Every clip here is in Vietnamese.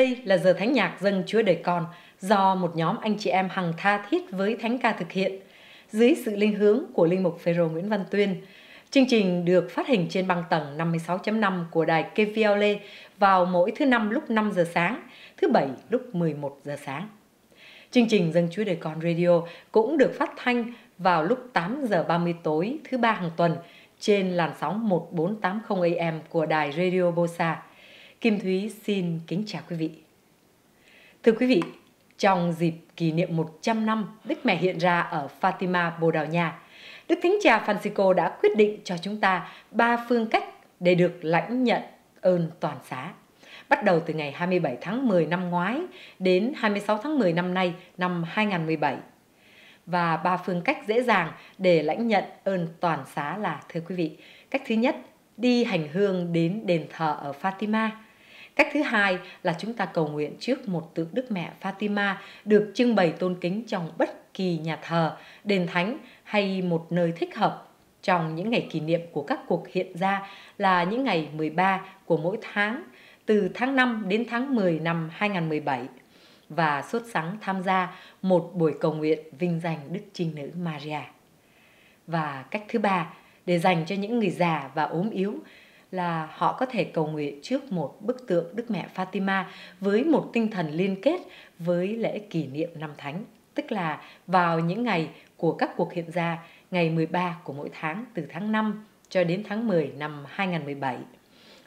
Đây là giờ thánh nhạc dân Chúa đời con do một nhóm anh chị em hằng tha thiết với thánh ca thực hiện dưới sự linh hướng của linh mục Phêrô Nguyễn Văn Tuyên. Chương trình được phát hình trên băng tầng 56.5 của đài KVLA vào mỗi thứ năm lúc 5 giờ sáng, thứ bảy lúc 11 giờ sáng. Chương trình dân Chúa Đời Con Radio cũng được phát thanh vào lúc 8 giờ 30 tối thứ ba hàng tuần trên làn sóng 1480 AM của đài Radio Bosa. Kim Thúy xin kính chào quý vị. Thưa quý vị, trong dịp kỷ niệm 100 năm Đức Mẹ hiện ra ở Fatima, Bồ Đào Nha, Đức Thánh Cha Francisco đã quyết định cho chúng ta ba phương cách để được lãnh nhận ơn toàn xá. Bắt đầu từ ngày 27 tháng 10 năm ngoái đến 26 tháng 10 năm nay, năm 2017. Và ba phương cách dễ dàng để lãnh nhận ơn toàn xá là, thưa quý vị, cách thứ nhất, đi hành hương đến đền thờ ở Fatima. Cách thứ hai là chúng ta cầu nguyện trước một tượng Đức Mẹ Fatima được trưng bày tôn kính trong bất kỳ nhà thờ, đền thánh hay một nơi thích hợp trong những ngày kỷ niệm của các cuộc hiện ra là những ngày 13 của mỗi tháng từ tháng 5 đến tháng 10 năm 2017 và xuất sắng tham gia một buổi cầu nguyện vinh danh Đức Trinh Nữ Maria. Và cách thứ ba để dành cho những người già và ốm yếu là họ có thể cầu nguyện trước một bức tượng Đức Mẹ Fatima với một tinh thần liên kết với lễ kỷ niệm năm thánh, tức là vào những ngày của các cuộc hiện ra ngày 13 của mỗi tháng từ tháng 5 cho đến tháng 10 năm 2017.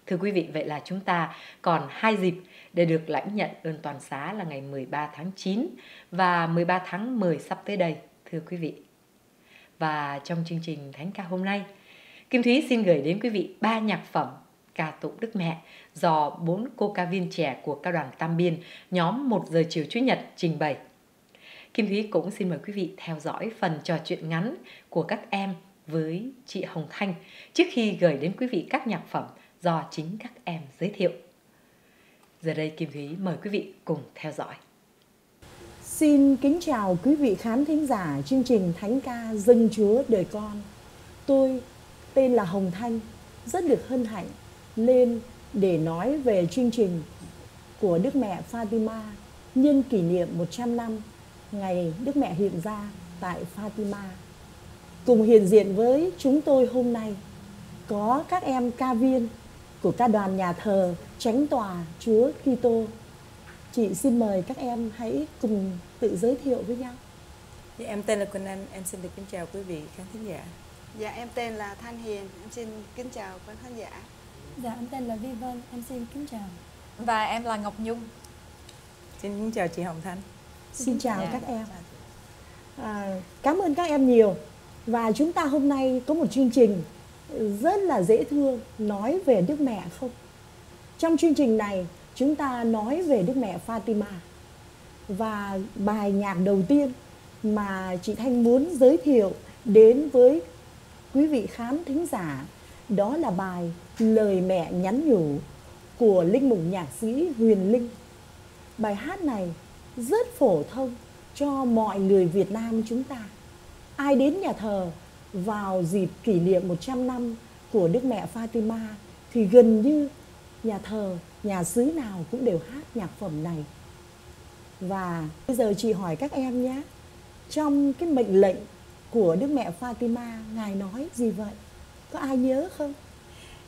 Thưa quý vị, vậy là chúng ta còn hai dịp để được lãnh nhận ơn toàn xá là ngày 13 tháng 9 và 13 tháng 10 sắp tới đây, thưa quý vị. Và trong chương trình Thánh ca hôm nay, Kim Thúy xin gửi đến quý vị ba nhạc phẩm ca tụng Đức Mẹ do bốn cô ca viên trẻ của cao đoàn Tam Biên, nhóm một giờ chiều Chủ nhật trình bày. Kim Thúy cũng xin mời quý vị theo dõi phần trò chuyện ngắn của các em với chị Hồng Thanh trước khi gửi đến quý vị các nhạc phẩm do chính các em giới thiệu. Giờ đây Kim Thúy mời quý vị cùng theo dõi. Xin kính chào quý vị khán thính giả chương trình Thánh ca Dân Chúa Đời Con. Tôi tên là Hồng Thanh, rất được hân hạnh lên để nói về chương trình của Đức Mẹ Fatima nhân kỷ niệm 100 năm ngày Đức Mẹ hiện ra tại Fatima. Cùng hiện diện với chúng tôi hôm nay có các em ca viên của ca đoàn nhà thờ Chánh Tòa Chúa Kitô. Chị xin mời các em hãy cùng tự giới thiệu với nhau. Dạ, em tên là Quỳnh Anh, em xin được kính chào quý vị khán thính giả. Dạ em tên là Thanh Hiền, em xin kính chào quý khán giả. Dạ em tên là Vi Vân, em xin kính chào. Và em là Ngọc Nhung. Xin kính chào chị Hồng Thanh. Xin chào dạ. các em. À, cảm ơn các em nhiều. Và chúng ta hôm nay có một chương trình rất là dễ thương nói về Đức Mẹ không? Trong chương trình này chúng ta nói về Đức Mẹ Fatima. Và bài nhạc đầu tiên mà chị Thanh muốn giới thiệu đến với quý vị khán thính giả đó là bài Lời mẹ nhắn nhủ của linh mục nhạc sĩ Huyền Linh. Bài hát này rất phổ thông cho mọi người Việt Nam chúng ta. Ai đến nhà thờ vào dịp kỷ niệm 100 năm của Đức Mẹ Fatima thì gần như nhà thờ, nhà xứ nào cũng đều hát nhạc phẩm này. Và bây giờ chị hỏi các em nhé, trong cái mệnh lệnh của Đức Mẹ Fatima, Ngài nói gì vậy? Có ai nhớ không?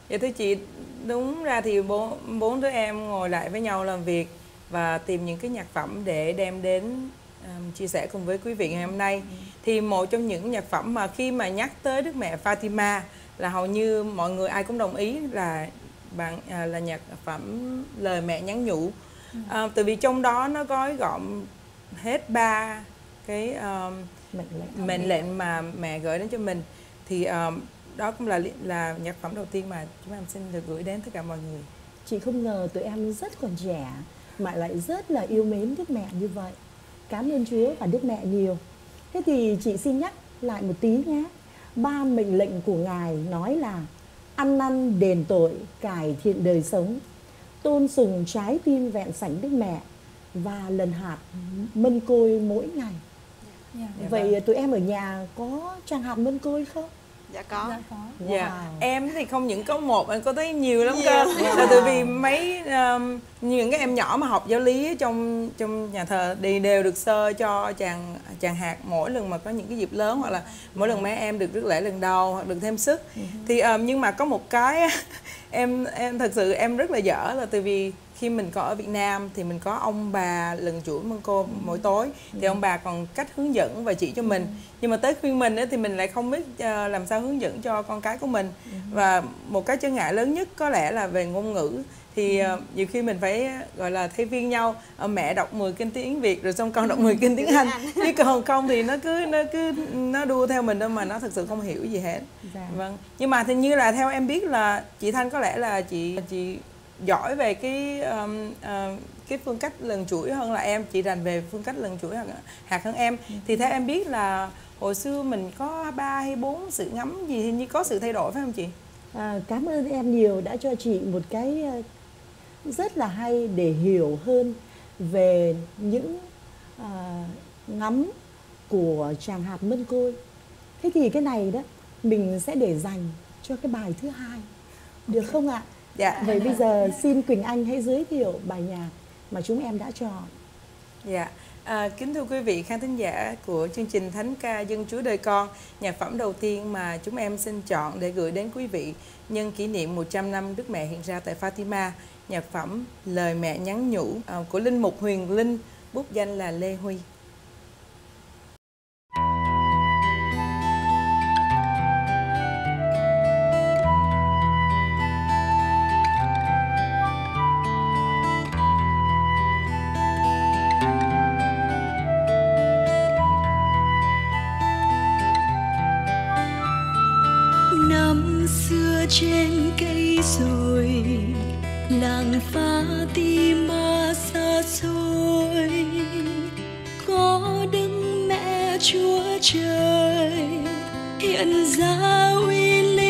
Dạ thưa chị, đúng ra thì bốn, bốn đứa em ngồi lại với nhau làm việc và tìm những cái nhạc phẩm để đem đến um, chia sẻ cùng với quý vị ngày hôm nay. Ừ. Thì một trong những nhạc phẩm mà khi mà nhắc tới Đức Mẹ Fatima là hầu như mọi người ai cũng đồng ý là bạn à, là nhạc phẩm lời mẹ nhắn nhủ. Ừ. À, từ vì trong đó nó gói gọn hết ba cái um, mệnh lệnh mệnh lệnh mà mẹ gửi đến cho mình. Thì um, đó cũng là là nhạc phẩm đầu tiên mà chúng em xin được gửi đến tất cả mọi người. Chị không ngờ tụi em rất còn trẻ mà lại rất là yêu mến đức mẹ như vậy. Cảm ơn chúa và đức mẹ nhiều. Thế thì chị xin nhắc lại một tí nhé. Ba mệnh lệnh của ngài nói là ăn năn đền tội cải thiện đời sống tôn sùng trái tim vẹn sảnh đức mẹ và lần hạt mân côi mỗi ngày Yeah. Dạ. Vậy vâng. tụi em ở nhà có trang hạt mân côi không? dạ có Dạ có. Dạ, Wow. em thì không những có một, em có tới nhiều lắm cơ. Là tại vì mấy um, những cái em nhỏ mà học giáo lý trong trong nhà thờ thì đều được sơ cho chàng chàng hạt mỗi lần mà có những cái dịp lớn hoặc là mỗi lần mấy em được rước lễ lần đầu hoặc được thêm sức. Thì um, nhưng mà có một cái em em thật sự em rất là dở là tại vì khi mình có ở Việt Nam thì mình có ông bà lần chuỗi mân cô mỗi tối. Thì ông bà còn cách hướng dẫn và chỉ cho mình. Nhưng mà tới khuyên mình ấy, thì mình lại không biết ờ, làm sao hướng dẫn cho con cái của mình. Và một cái chướng ngại lớn nhất có lẽ là về ngôn ngữ. Thì ờ, nhiều khi mình phải gọi là thay phiên nhau. Ờ, mẹ đọc 10 kinh tiếng Việt rồi xong con đọc 10 kinh tiếng Anh. Chứ còn không thì nó cứ nó cứ nó đua theo mình đâu mà nó thực sự không hiểu gì hết. Dạ. vâng. Nhưng mà thì như là theo em biết là chị Thanh có lẽ là chị chị giỏi về cái um, uh, cái phương cách lần chuỗi hơn là em chị rành về phương cách lần chuỗi hạt, hạt hơn em thì theo em biết là hồi xưa mình có ba hay bốn sự ngắm gì như có sự thay đổi phải không chị À, cảm ơn em nhiều đã cho chị một cái ờ, rất là hay để hiểu hơn về những à, ngắm của chàng hạt mân côi. Thế thì cái này đó mình sẽ để dành cho cái bài thứ hai. Được không ạ? Dạ Vậy bây giờ xin Quỳnh Anh hãy giới thiệu bài nhạc mà chúng em đã chọn. Dạ, à, kính thưa quý vị khán thính giả của chương trình Thánh ca Dân Chúa Đời Con, nhạc phẩm đầu tiên mà chúng em xin chọn để gửi đến quý vị nhân kỷ niệm 100 năm Đức Mẹ hiện ra tại Fatima, nhạc phẩm Lời Mẹ Nhắn Nhủ à, của Linh Mục Huyền Linh, bút danh là Lê Huy. Chúa trời hiện ra uy linh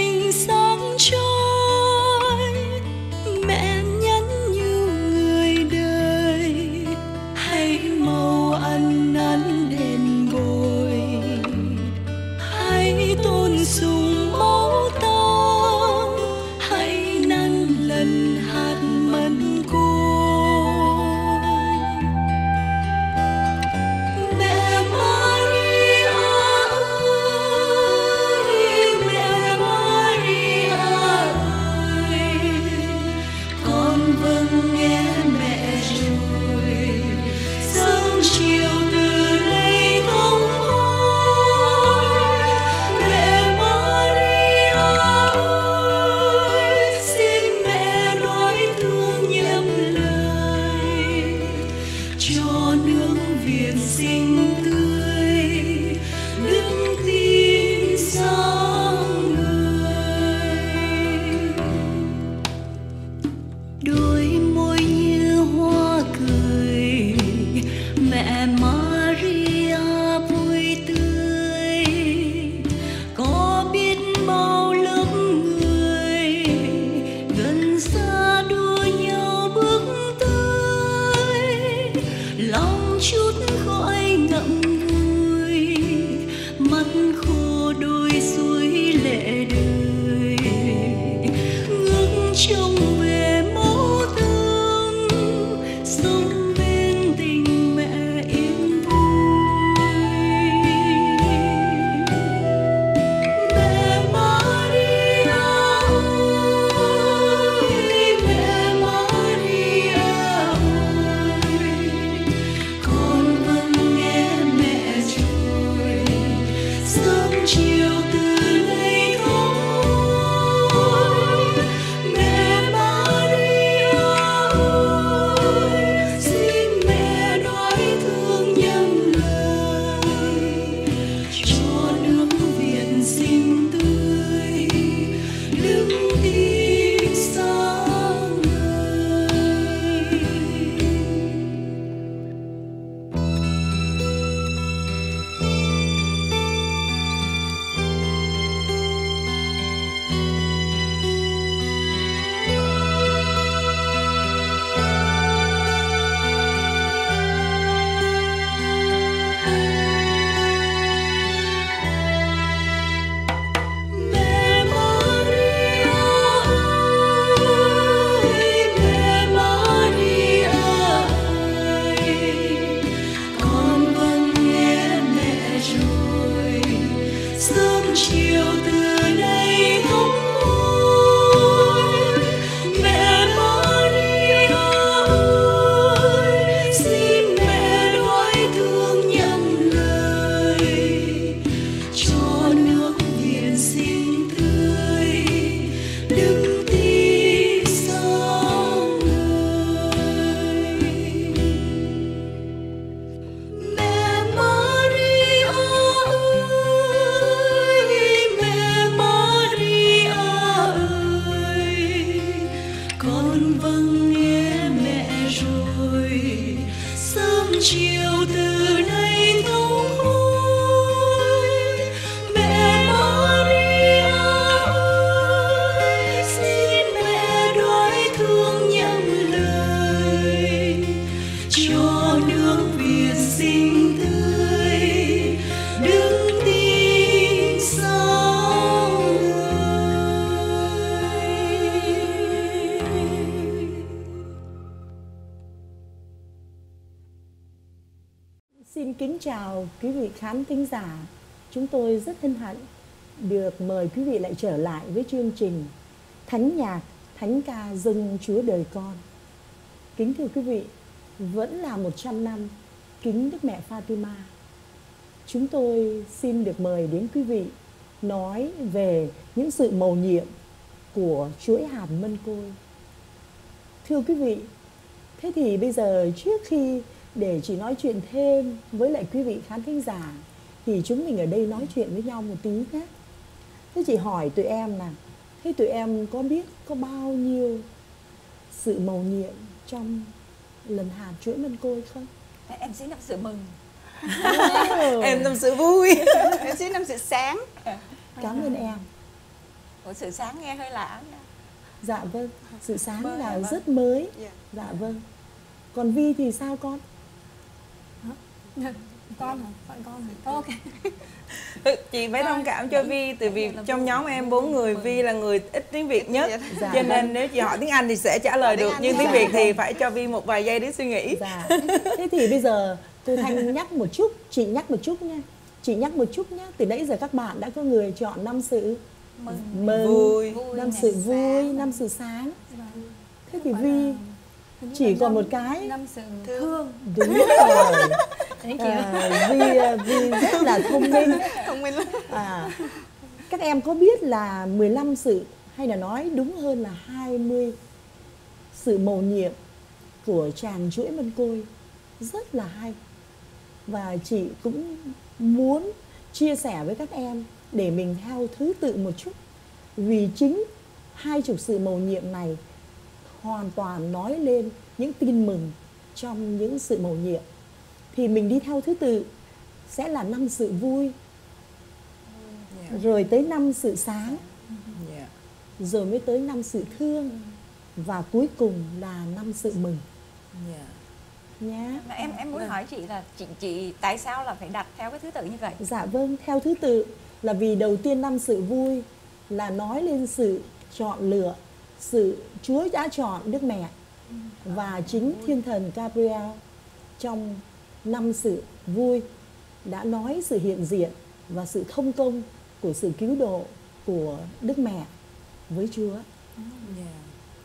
chào quý vị khán thính giả. Chúng tôi rất hân hạnh được mời quý vị lại trở lại với chương trình Thánh nhạc, Thánh ca dâng Chúa đời con. Kính thưa quý vị, vẫn là 100 năm kính Đức Mẹ Fatima. Chúng tôi xin được mời đến quý vị nói về những sự mầu nhiệm của chuỗi hạt mân côi. Thưa quý vị, thế thì bây giờ trước khi để chị nói chuyện thêm với lại quý vị khán thính giả thì chúng mình ở đây nói chuyện với nhau một tí nhé. Thế chị hỏi tụi em là thế tụi em có biết có bao nhiêu sự mầu nhiệm trong lần hạt chuỗi mân côi không? em xin đọc sự mừng em tâm sự vui em xin năm sự sáng Cảm ơn em. Ủa, sự sáng nghe hơi lạ nha. Dạ vâng, sự sáng Vâng, là vâng. rất mới. Dạ. Dạ vâng. Còn Vi thì sao con? Con hả phận con hả Thôi, ok chị phải thông cảm cho Vi từ vì trong nhóm em bốn người Vi là người ít tiếng Việt nhất Dạ. cho nên nếu chị hỏi tiếng Anh thì sẽ trả lời được nhưng tiếng dạ. Việt thì phải cho Vi một vài giây để suy nghĩ Dạ. Thế thì bây giờ tôi Thanh nhắc một chút, chị nhắc một chút nha. Chị nhắc một chút nhé. Từ nãy giờ các bạn đã có người chọn năm sự mừng mừng, Vui. năm sự vui, năm sự sáng. Vâng. Thế thì Vi chỉ còn một cái. năm sự Thương. thương đúng rồi. Thank you. À, Vi à, Vi rất là thông minh. thông minh. Lắm. À, các em có biết là 15 sự hay là nói đúng hơn là 20 sự mầu nhiệm của chàng chuỗi mân côi? Rất là hay. Và chị cũng muốn chia sẻ với các em để mình theo thứ tự một chút. Vì chính hai chục sự mầu nhiệm này hoàn toàn nói lên những tin mừng trong những sự mầu nhiệm thì mình đi theo thứ tự sẽ là năm sự vui. Rồi tới năm sự sáng. Dạ. rồi mới tới năm sự thương. Và cuối cùng là năm sự mừng. Dạ. nhé Mà em em muốn hỏi chị là chị chị tại sao là phải đặt theo cái thứ tự như vậy? Dạ vâng theo thứ tự là vì đầu tiên năm sự vui là nói lên sự chọn lựa sự chúa đã chọn đức mẹ và chính thiên thần Gabriel trong năm sự vui đã nói sự hiện diện và sự thông công của sự cứu độ của đức mẹ với chúa Dạ.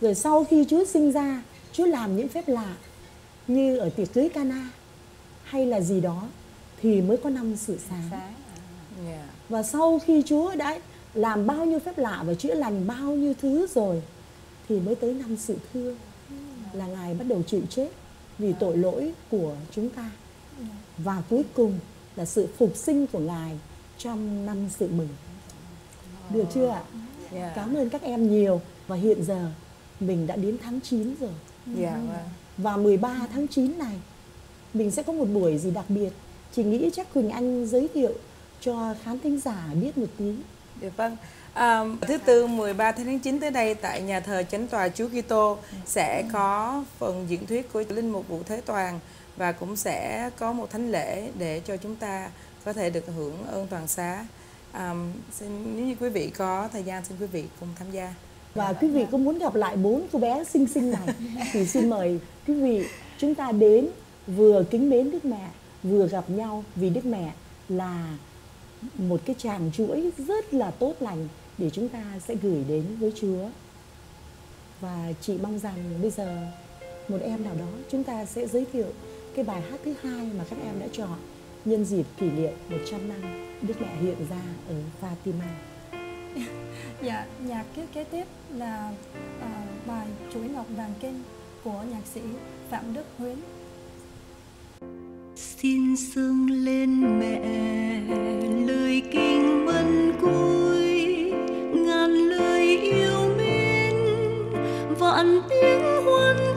Rồi sau khi Chúa sinh ra, Chúa làm những phép lạ như ở tiệc cưới Cana hay là gì đó thì mới có năm sự sáng. à. Và sau khi Chúa đã làm bao nhiêu phép lạ và chữa lành bao nhiêu thứ rồi thì mới tới năm sự thương là Ngài bắt đầu chịu chết vì tội lỗi của chúng ta. Và cuối cùng là sự phục sinh của Ngài trong năm sự mừng. Được chưa ạ? Dạ. Cảm ơn các em nhiều và hiện giờ mình đã đến tháng 9 rồi. Vâng. Và 13 tháng 9 này mình sẽ có một buổi gì đặc biệt. Chị nghĩ chắc Quỳnh Anh giới thiệu cho khán thính giả biết một tí. Dạ vâng. À, thứ tư 13 tháng 9 tới đây tại nhà thờ Chánh tòa Chúa Kitô sẽ có phần diễn thuyết của linh mục Vũ Thế Toàn và cũng sẽ có một thánh lễ để cho chúng ta có thể được hưởng ơn toàn xá um, xin, nếu như quý vị có thời gian xin quý vị cùng tham gia và quý vị cũng muốn gặp lại bốn cô bé xinh xinh này thì xin mời quý vị chúng ta đến vừa kính mến đức mẹ vừa gặp nhau vì đức mẹ là một cái tràng chuỗi rất là tốt lành để chúng ta sẽ gửi đến với Chúa. Và chị mong rằng bây giờ một em nào đó chúng ta sẽ giới thiệu cái bài hát thứ hai mà các em đã chọn nhân dịp kỷ niệm 100 năm Đức Mẹ hiện ra ở Fatima. Dạ, nhạc kế, kế tiếp là uh, bài Chuỗi Ngọc Vàng Kinh của nhạc sĩ Phạm Đức Huyến. Xin sương lên mẹ lời kinh mân côi ngàn lời yêu mến vạn tiếng hoan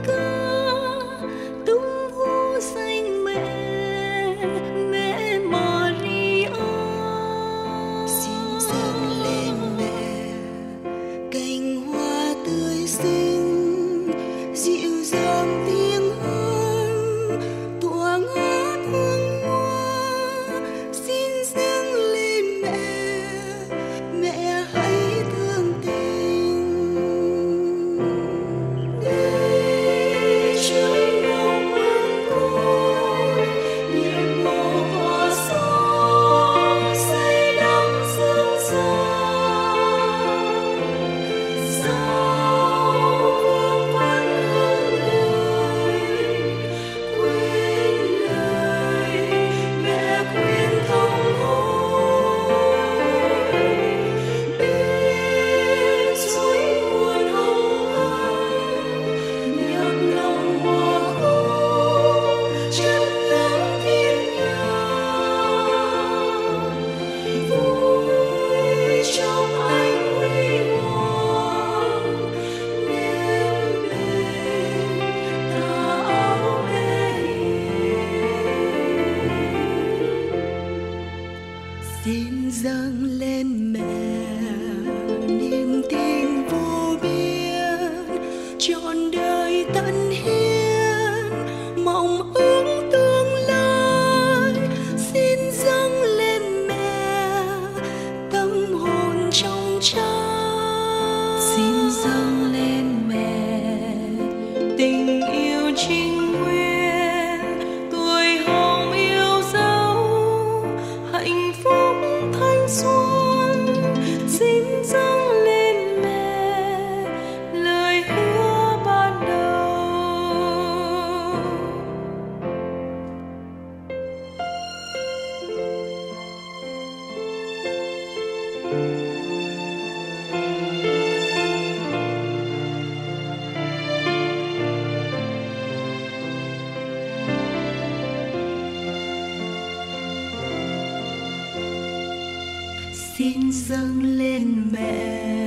dâng lên mẹ.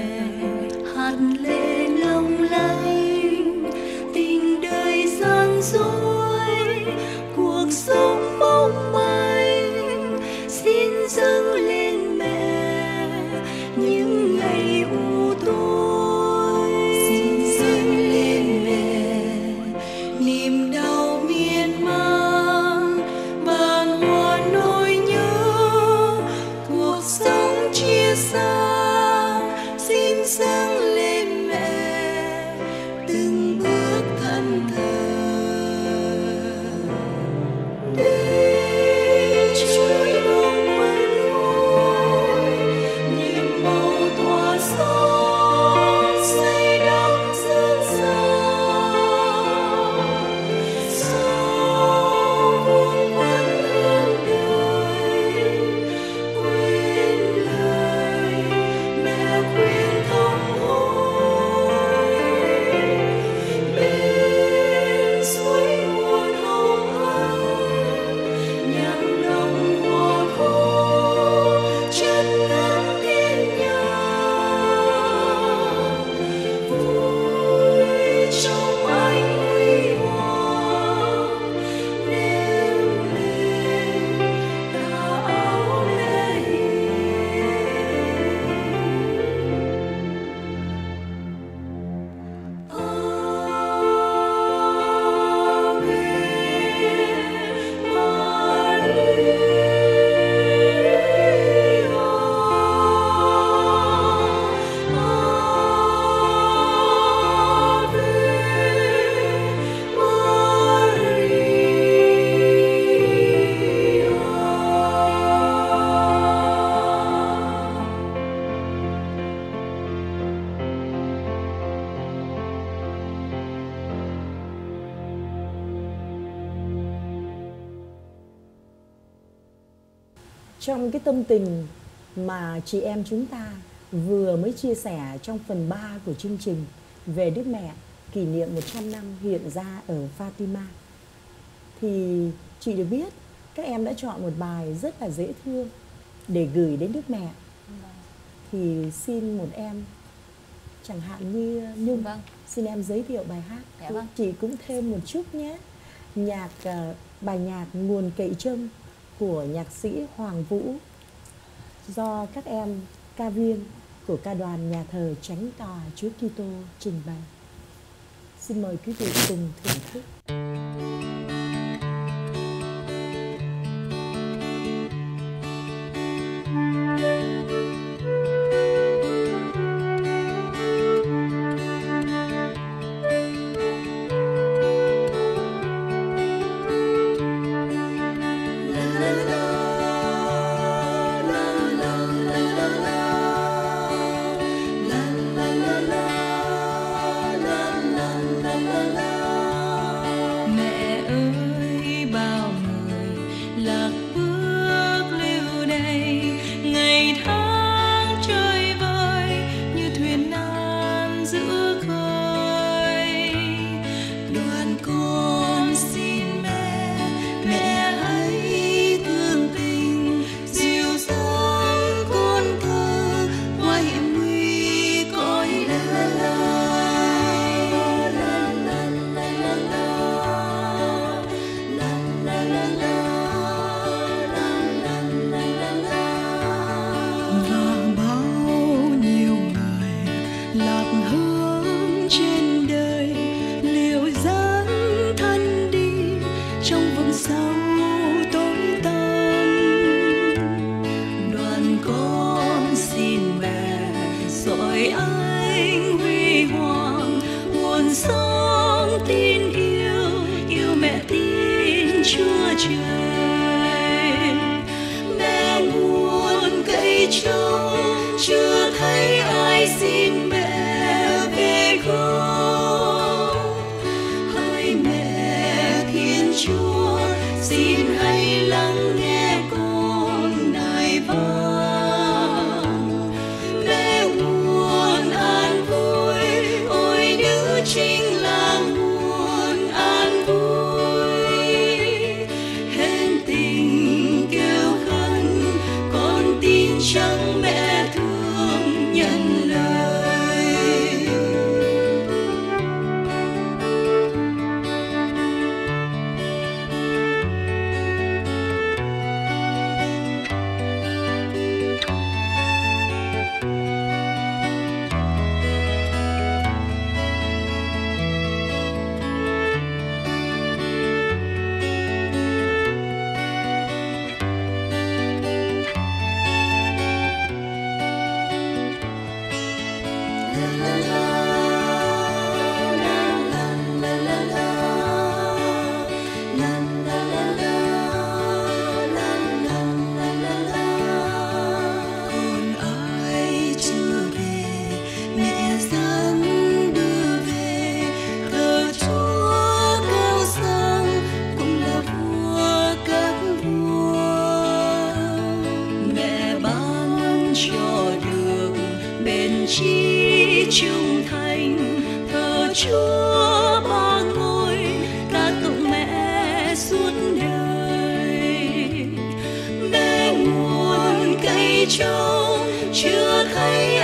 Someday. Trong cái tâm tình mà chị em chúng ta vừa mới chia sẻ trong phần 3 của chương trình về Đức Mẹ kỷ niệm 100 năm hiện ra ở Fatima. Thì chị được biết các em đã chọn một bài rất là dễ thương để gửi đến Đức Mẹ. Thì xin một em chẳng hạn như Nhung Vâng. xin em giới thiệu bài hát. Dạ vâng. chị cũng thêm một chút nhé. Nhạc ờ, bài nhạc nguồn cậy trâm của nhạc sĩ Hoàng Vũ do các em, ca viên của ca đoàn nhà thờ Chánh Tòa Chúa Kitô trình bày. Xin mời quý vị cùng thưởng thức. Nguồn trông chưa thấy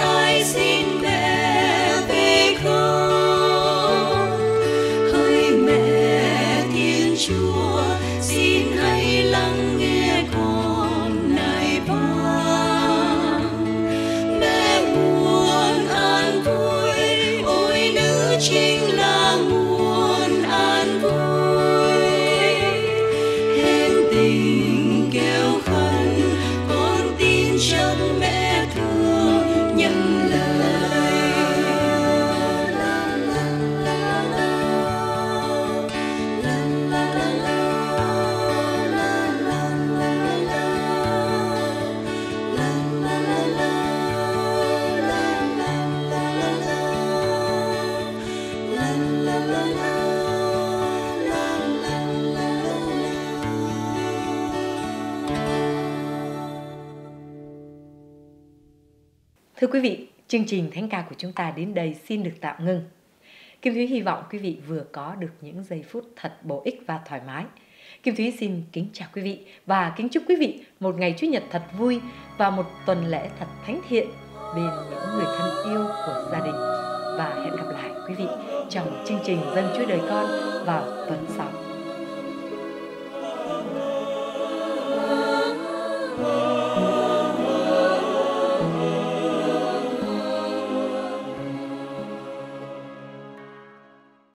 Thưa quý vị, chương trình Thánh ca của chúng ta đến đây xin được tạm ngưng. Kim Thúy hy vọng quý vị vừa có được những giây phút thật bổ ích và thoải mái. Kim Thúy xin kính chào quý vị và kính chúc quý vị một ngày Chủ nhật thật vui và một tuần lễ thật thánh thiện bên những người thân yêu của gia đình. Và hẹn gặp lại quý vị trong chương trình Dân Chúa Đời Con vào tuần sau.